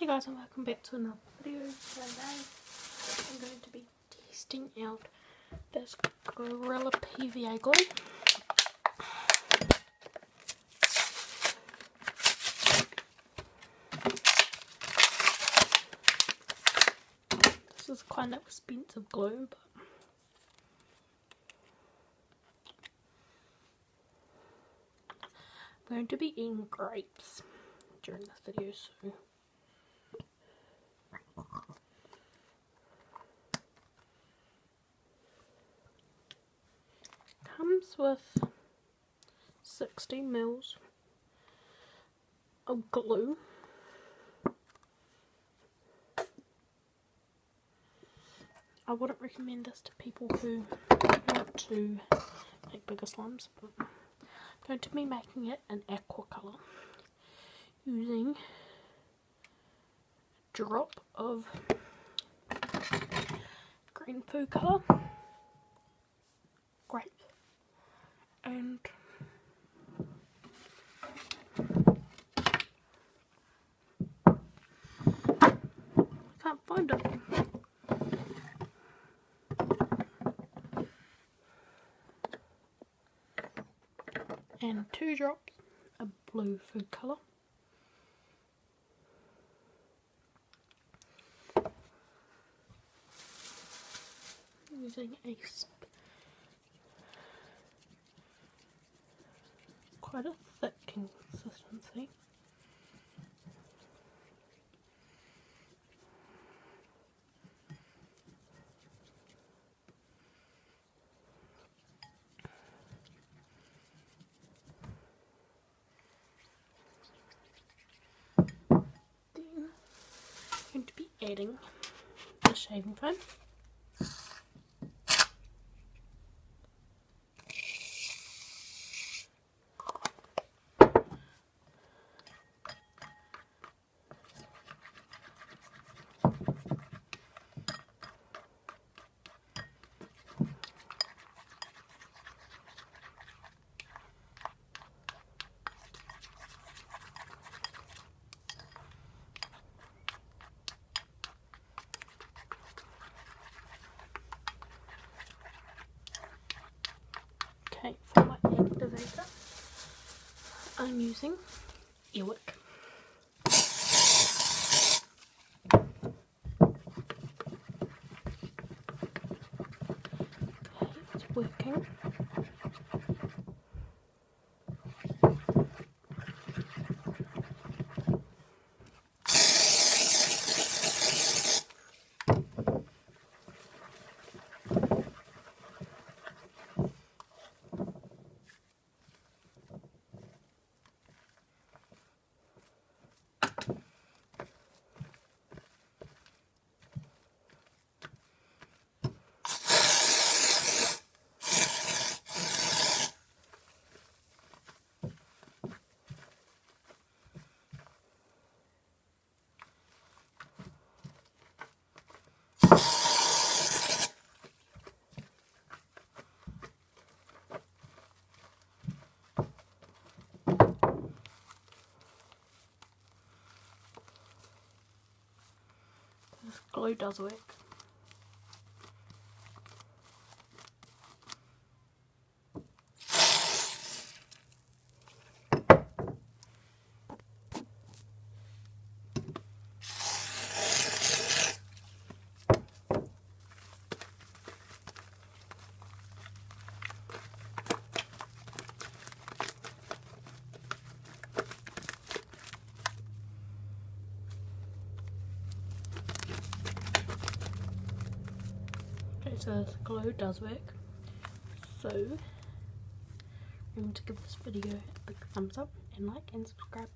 Hey guys and welcome back to another video. Today I'm going to be testing out this Gorilla PVA glue. This is quite an expensive glue but I'm going to be eating grapes during this video so with 60 mils. Of glue. I wouldn't recommend this to people who want to make bigger slimes but I'm going to be making it an aqua colour. Using a drop of green food colour. Grape and I can't find it. And two drops of blue food colour. Using a quite a thick consistency. Then I'm going to be adding the shaving foam. I'm using Ewick. Okay, it's working. Does work. So the glue does work. So remember to give this video a big thumbs up and like and subscribe.